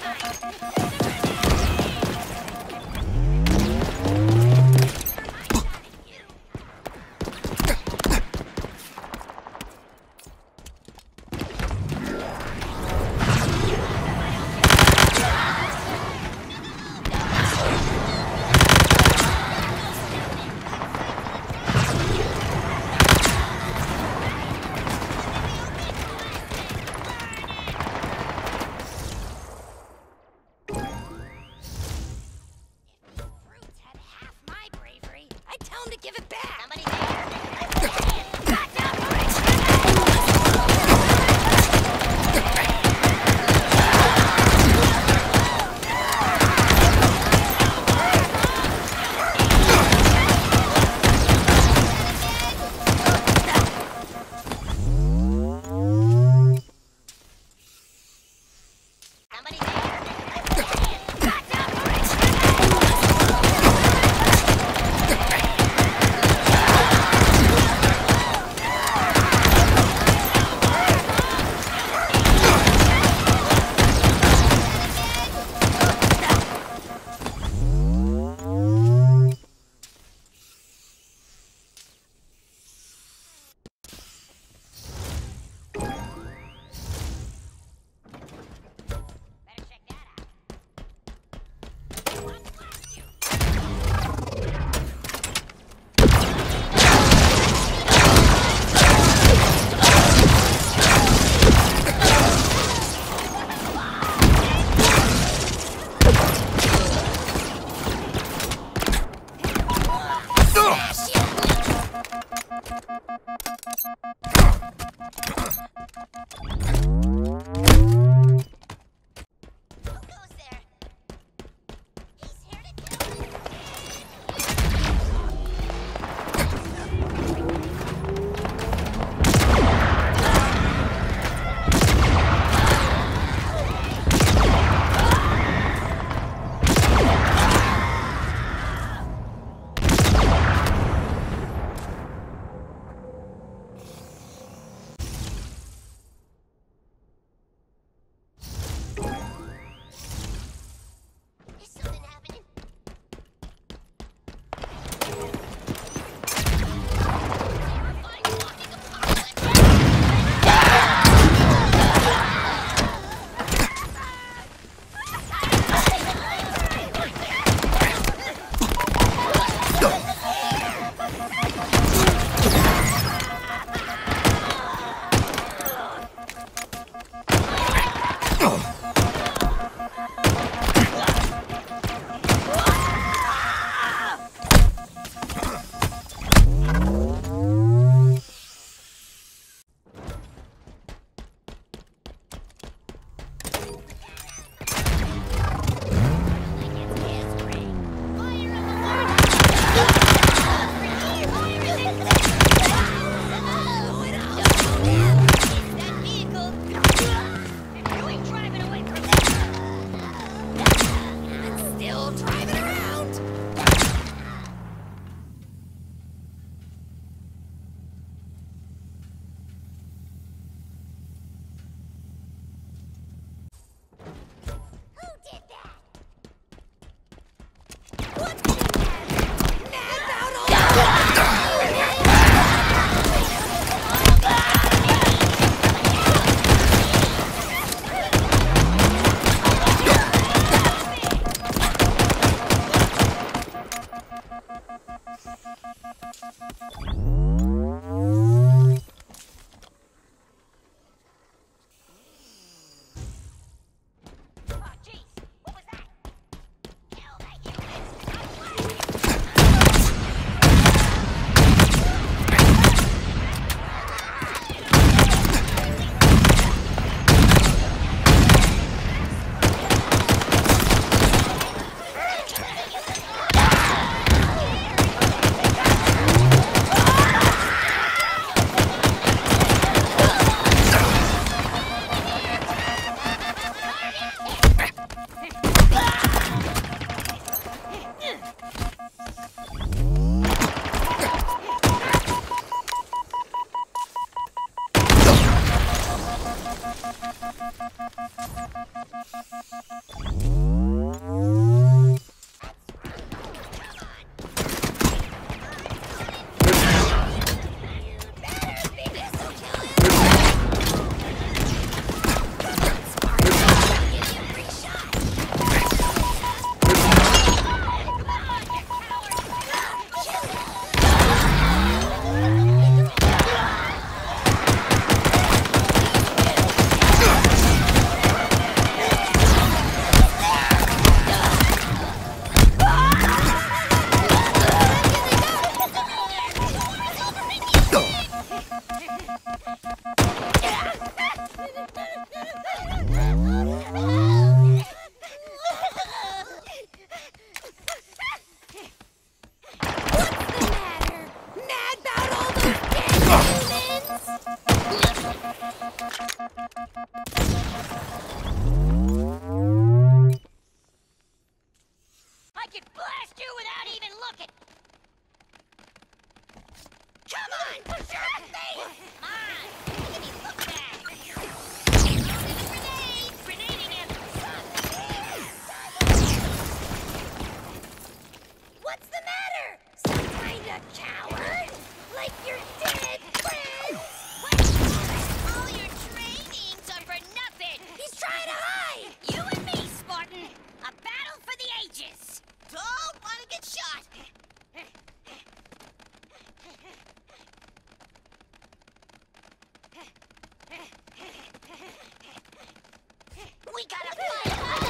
すいません! We gotta fight!